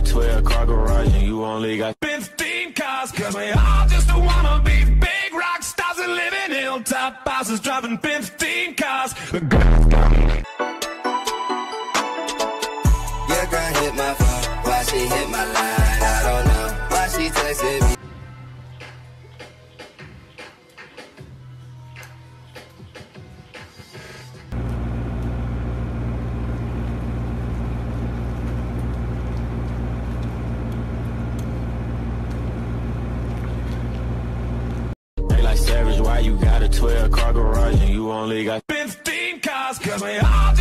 why you got a 12 car garage and you only got 15 cars. Cause we all just wanna be big rock stars and live in hilltop houses driving 15 cars. Your girl hit my phone, why she hit my line? I don't know, why she texted me. Got a 12 car garage and you only got 15 cars? Cause we all